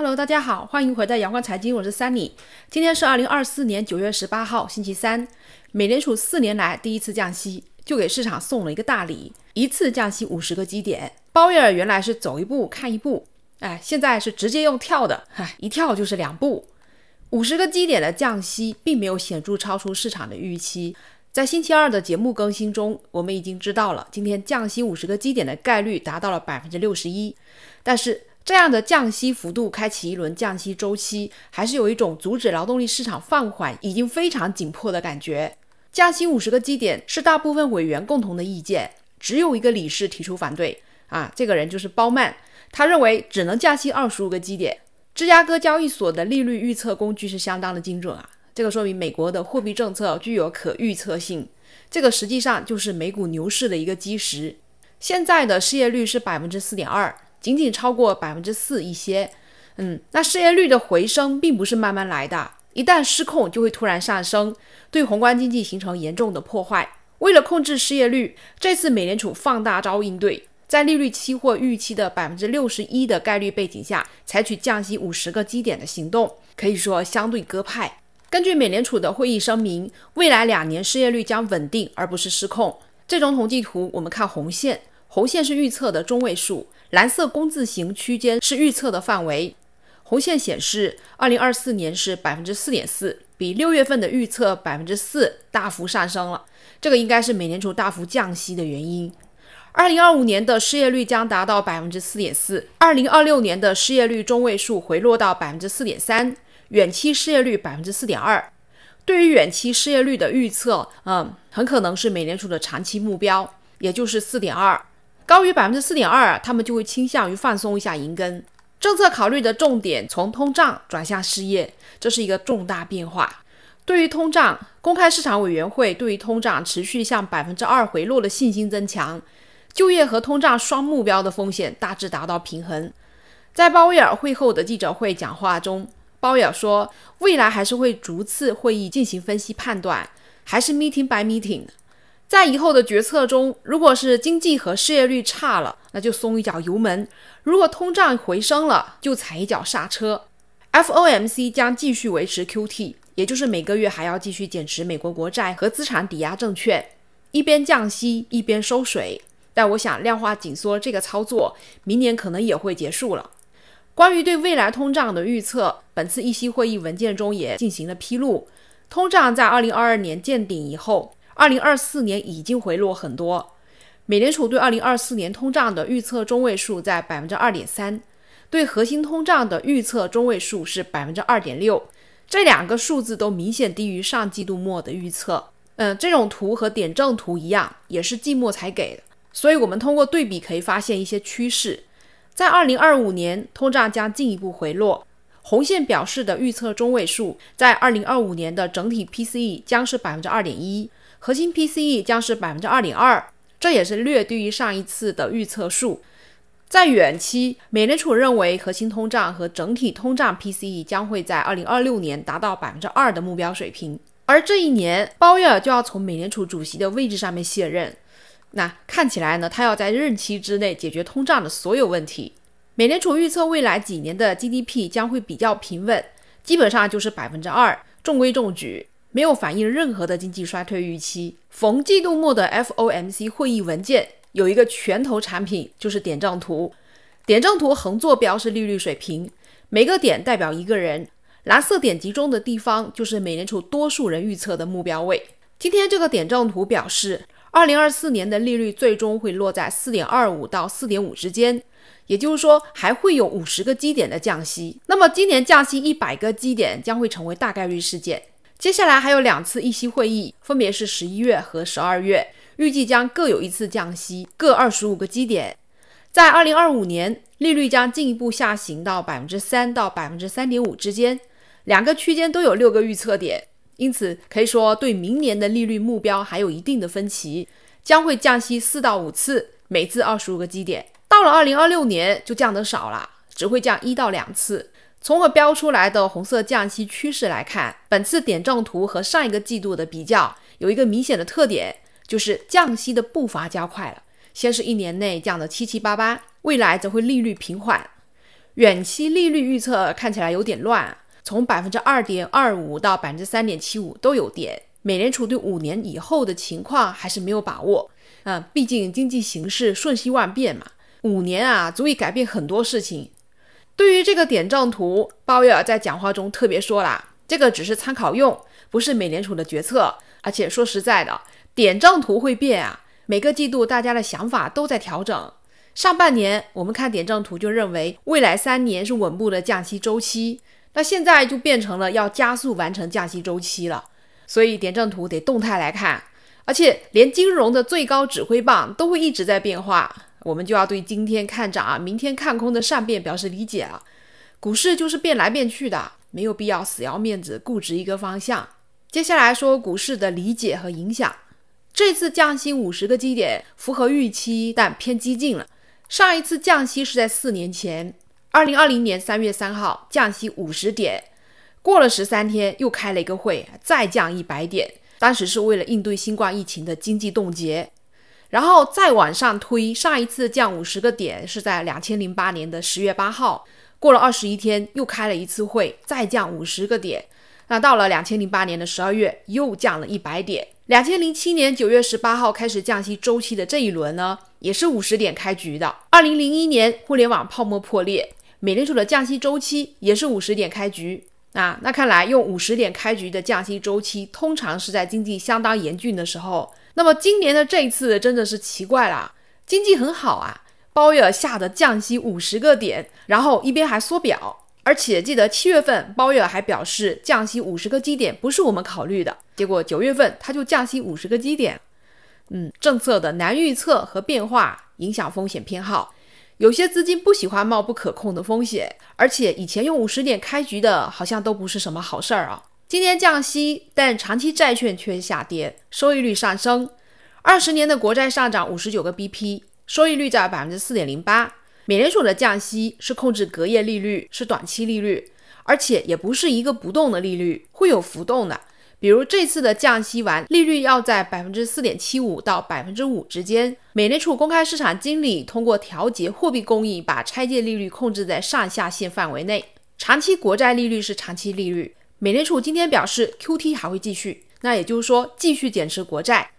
Hello，大家好，欢迎回到阳光财经，我是 Sunny。今天是二零二四年九月十八号，星期三。美联储四年来第一次降息，就给市场送了一个大礼，一次降息五十个基点。鲍威尔原来是走一步看一步，哎，现在是直接用跳的，嗨，一跳就是两步。五十个基点的降息并没有显著超出市场的预期。在星期二的节目更新中，我们已经知道了今天降息五十个基点的概率达到了百分之六十一，但是。这样的降息幅度开启一轮降息周期，还是有一种阻止劳动力市场放缓已经非常紧迫的感觉。降息五十个基点是大部分委员共同的意见，只有一个理事提出反对。啊，这个人就是鲍曼，他认为只能降息二十五个基点。芝加哥交易所的利率预测工具是相当的精准啊，这个说明美国的货币政策具有可预测性。这个实际上就是美股牛市的一个基石。现在的失业率是百分之四点二。仅仅超过百分之四一些，嗯，那失业率的回升并不是慢慢来的，一旦失控就会突然上升，对宏观经济形成严重的破坏。为了控制失业率，这次美联储放大招应对，在利率期货预期的百分之六十一的概率背景下，采取降息五十个基点的行动，可以说相对鸽派。根据美联储的会议声明，未来两年失业率将稳定而不是失控。这种统计图，我们看红线，红线是预测的中位数。蓝色工字形区间是预测的范围，红线显示，二零二四年是百分之四点四，比六月份的预测百分之四大幅上升了。这个应该是美联储大幅降息的原因。二零二五年的失业率将达到百分之四点四，二零二六年的失业率中位数回落到百分之四点三，远期失业率百分之四点二。对于远期失业率的预测，嗯，很可能是美联储的长期目标，也就是四点二。高于百分之四点二，他们就会倾向于放松一下银根。政策考虑的重点从通胀转向失业，这是一个重大变化。对于通胀，公开市场委员会对于通胀持续向百分之二回落的信心增强，就业和通胀双目标的风险大致达到平衡。在鲍威尔会后的记者会讲话中，鲍威尔说，未来还是会逐次会议进行分析判断，还是 meeting by meeting。在以后的决策中，如果是经济和失业率差了，那就松一脚油门；如果通胀回升了，就踩一脚刹车。FOMC 将继续维持 QT，也就是每个月还要继续减持美国国债和资产抵押证券，一边降息一边收水。但我想量化紧缩这个操作，明年可能也会结束了。关于对未来通胀的预测，本次议息会议文件中也进行了披露。通胀在2022年见顶以后。二零二四年已经回落很多，美联储对二零二四年通胀的预测中位数在百分之二点三，对核心通胀的预测中位数是百分之二点六，这两个数字都明显低于上季度末的预测。嗯，这种图和点阵图一样，也是季末才给的，所以我们通过对比可以发现一些趋势。在二零二五年，通胀将进一步回落，红线表示的预测中位数在二零二五年的整体 PCE 将是百分之二点一。核心 PCE 将是百分之二点二，这也是略低于上一次的预测数。在远期，美联储认为核心通胀和整体通胀 PCE 将会在二零二六年达到百分之二的目标水平。而这一年，鲍威尔就要从美联储主席的位置上面卸任。那看起来呢，他要在任期之内解决通胀的所有问题。美联储预测未来几年的 GDP 将会比较平稳，基本上就是百分之二，中规中矩。没有反映任何的经济衰退预期。逢季度末的 FOMC 会议文件有一个拳头产品，就是点阵图。点阵图横坐标是利率水平，每个点代表一个人，蓝色点集中的地方就是美联储多数人预测的目标位。今天这个点阵图表示，二零二四年的利率最终会落在四点二五到四点五之间，也就是说还会有五十个基点的降息。那么今年降息一百个基点将会成为大概率事件。接下来还有两次议息会议，分别是十一月和十二月，预计将各有一次降息，各二十五个基点。在二零二五年，利率将进一步下行到百分之三到百分之三点五之间，两个区间都有六个预测点，因此可以说对明年的利率目标还有一定的分歧，将会降息四到五次，每次二十五个基点。到了二零二六年就降得少了，只会降一到两次。从我标出来的红色降息趋势来看，本次点阵图和上一个季度的比较有一个明显的特点，就是降息的步伐加快了。先是一年内降的七七八八，未来则会利率平缓。远期利率预测看起来有点乱，从百分之二点二五到百分之三点七五都有点。美联储对五年以后的情况还是没有把握。嗯，毕竟经济形势瞬息万变嘛，五年啊足以改变很多事情。对于这个点阵图，鲍威尔在讲话中特别说了，这个只是参考用，不是美联储的决策。而且说实在的，点阵图会变啊，每个季度大家的想法都在调整。上半年我们看点阵图就认为未来三年是稳步的降息周期，那现在就变成了要加速完成降息周期了。所以点阵图得动态来看。而且连金融的最高指挥棒都会一直在变化，我们就要对今天看涨啊、明天看空的善变表示理解了。股市就是变来变去的，没有必要死要面子、固执一个方向。接下来说股市的理解和影响。这次降息五十个基点符合预期，但偏激进了。上一次降息是在四年前，二零二零年三月三号降息五十点，过了十三天又开了一个会，再降一百点。当时是为了应对新冠疫情的经济冻结，然后再往上推，上一次降五十个点是在两千零八年的十月八号，过了二十一天又开了一次会，再降五十个点。那到了两千零八年的十二月又降了一百点。两千零七年九月十八号开始降息周期的这一轮呢，也是五十点开局的。二零零一年互联网泡沫破裂，美联储的降息周期也是五十点开局。啊，那看来用五十点开局的降息周期，通常是在经济相当严峻的时候。那么今年的这一次真的是奇怪了，经济很好啊，鲍威尔下的降息五十个点，然后一边还缩表，而且记得七月份鲍威尔还表示降息五十个基点不是我们考虑的，结果九月份他就降息五十个基点。嗯，政策的难预测和变化影响风险偏好。有些资金不喜欢冒不可控的风险，而且以前用五十点开局的，好像都不是什么好事儿啊。今年降息，但长期债券却下跌，收益率上升。二十年的国债上涨五十九个 BP，收益率在百分之四点零八。美联储的降息是控制隔夜利率，是短期利率，而且也不是一个不动的利率，会有浮动的。比如这次的降息完，利率要在百分之四点七五到百分之五之间。美联储公开市场经理通过调节货币供应，把拆借利率控制在上下限范围内。长期国债利率是长期利率。美联储今天表示，QT 还会继续，那也就是说继续减持国债。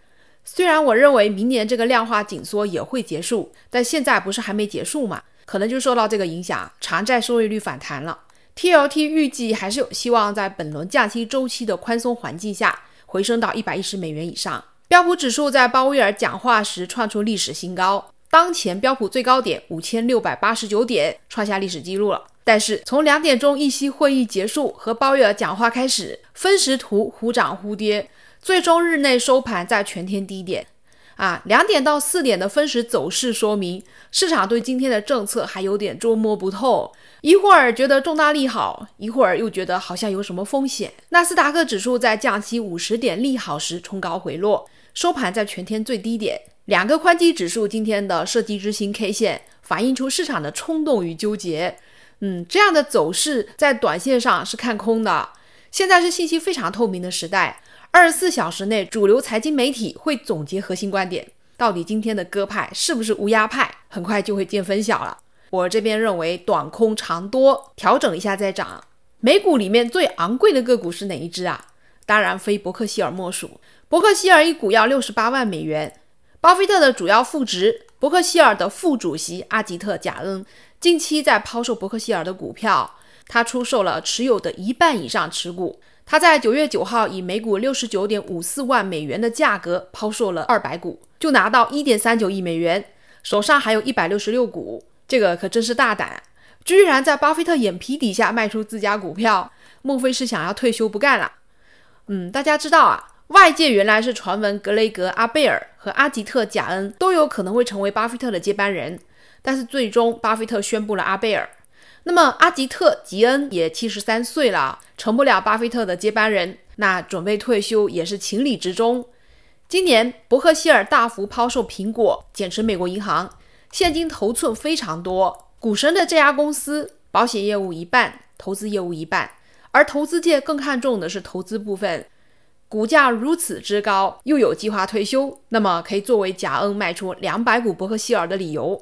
虽然我认为明年这个量化紧缩也会结束，但现在不是还没结束嘛？可能就受到这个影响，长债收益率反弹了。TLT 预计还是有希望在本轮降息周期的宽松环境下回升到一百一十美元以上。标普指数在鲍威尔讲话时创出历史新高，当前标普最高点五千六百八十九点，创下历史记录了。但是从两点钟议息会议结束和鲍威尔讲话开始，分时图忽涨忽跌，最终日内收盘在全天低点。啊，两点到四点的分时走势说明市场对今天的政策还有点捉摸不透。一会儿觉得重大利好，一会儿又觉得好像有什么风险。纳斯达克指数在降息五十点利好时冲高回落，收盘在全天最低点。两个宽基指数今天的设计之星 K 线反映出市场的冲动与纠结。嗯，这样的走势在短线上是看空的。现在是信息非常透明的时代，二十四小时内主流财经媒体会总结核心观点。到底今天的鸽派是不是乌鸦派？很快就会见分晓了。我这边认为短空长多，调整一下再涨。美股里面最昂贵的个股是哪一只啊？当然非伯克希尔莫属。伯克希尔一股要六十八万美元。巴菲特的主要副职，伯克希尔的副主席阿吉特·贾恩，近期在抛售伯克希尔的股票，他出售了持有的一半以上持股。他在九月九号以每股六十九点五四万美元的价格抛售了二百股，就拿到一点三九亿美元，手上还有一百六十六股。这个可真是大胆，居然在巴菲特眼皮底下卖出自家股票，莫非是想要退休不干了？嗯，大家知道啊，外界原来是传闻格雷格·阿贝尔和阿吉特·贾恩都有可能会成为巴菲特的接班人，但是最终巴菲特宣布了阿贝尔。那么阿吉特·吉恩也七十三岁了，成不了巴菲特的接班人，那准备退休也是情理之中。今年伯克希尔大幅抛售苹果，减持美国银行。现金头寸非常多，股神的这家公司保险业务一半，投资业务一半，而投资界更看重的是投资部分。股价如此之高，又有计划退休，那么可以作为贾恩卖出两百股伯克希尔的理由。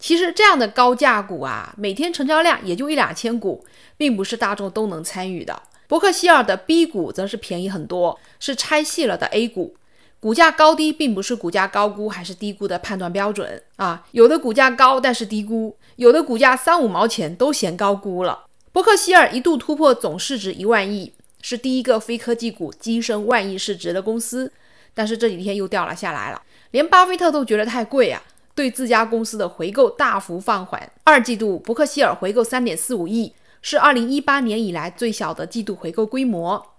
其实这样的高价股啊，每天成交量也就一两千股，并不是大众都能参与的。伯克希尔的 B 股则是便宜很多，是拆细了的 A 股。股价高低并不是股价高估还是低估的判断标准啊，有的股价高但是低估，有的股价三五毛钱都嫌高估了。伯克希尔一度突破总市值一万亿，是第一个非科技股跻身万亿市值的公司，但是这几天又掉了下来了，连巴菲特都觉得太贵啊，对自家公司的回购大幅放缓。二季度伯克希尔回购三点四五亿，是二零一八年以来最小的季度回购规模。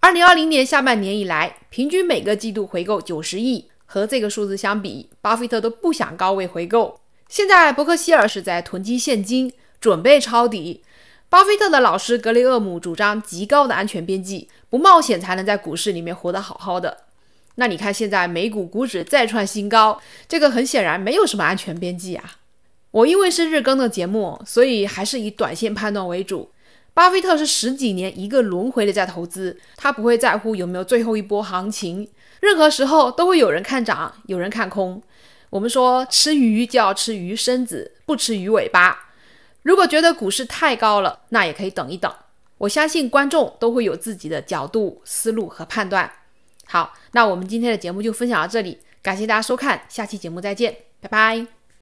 二零二零年下半年以来，平均每个季度回购九十亿，和这个数字相比，巴菲特都不想高位回购。现在伯克希尔是在囤积现金，准备抄底。巴菲特的老师格雷厄姆主张极高的安全边际，不冒险才能在股市里面活得好好的。那你看现在美股股指再创新高，这个很显然没有什么安全边际啊。我因为是日更的节目，所以还是以短线判断为主。巴菲特是十几年一个轮回的在投资，他不会在乎有没有最后一波行情，任何时候都会有人看涨，有人看空。我们说吃鱼就要吃鱼身子，不吃鱼尾巴。如果觉得股市太高了，那也可以等一等。我相信观众都会有自己的角度、思路和判断。好，那我们今天的节目就分享到这里，感谢大家收看，下期节目再见，拜拜。